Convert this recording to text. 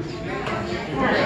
All right.